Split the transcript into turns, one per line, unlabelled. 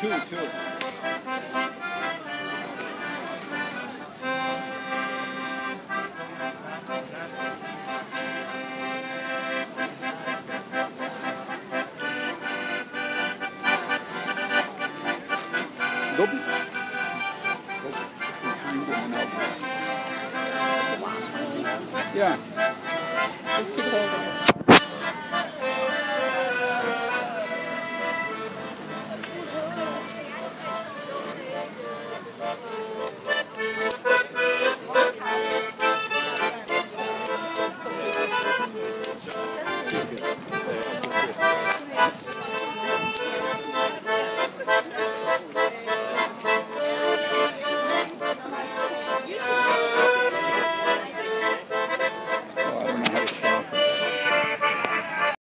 two, two. Go Yeah.
Just keep holding.